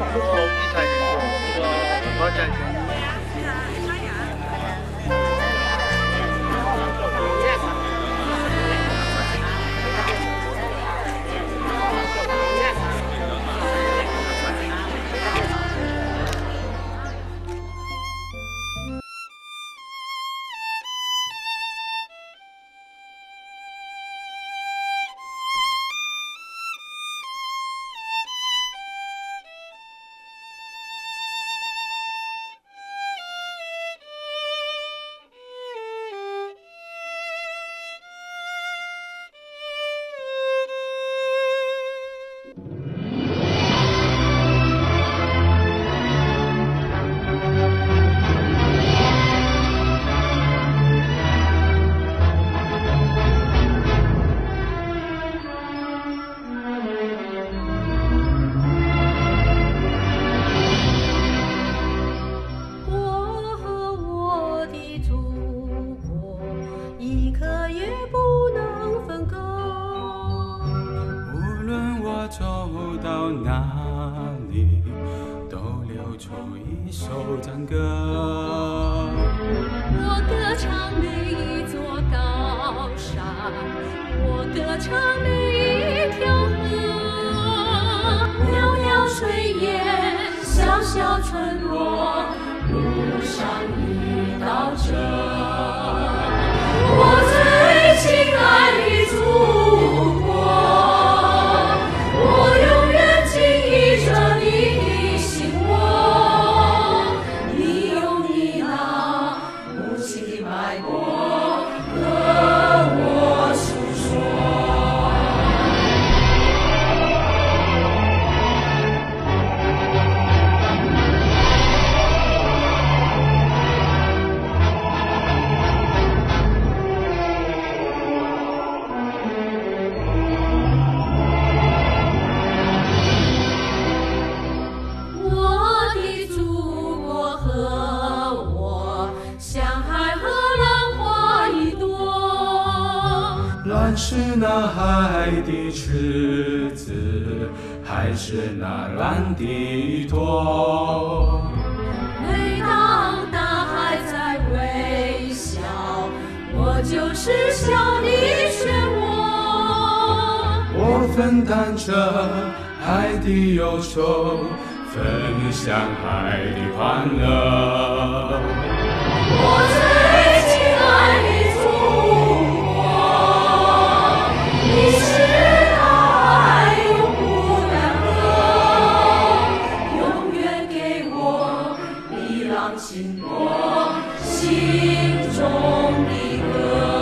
Một cái. 走到哪里，都流出一首赞歌。我歌唱每一座高山，我歌唱每一条河，袅袅炊烟，小小村落，路上遇到这朵。蓝是那海的池子，还是那蓝的多？每当大海在微笑，我就是笑的漩涡。我分担着海的忧愁，分享海的欢乐。心中的歌。